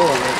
Oh,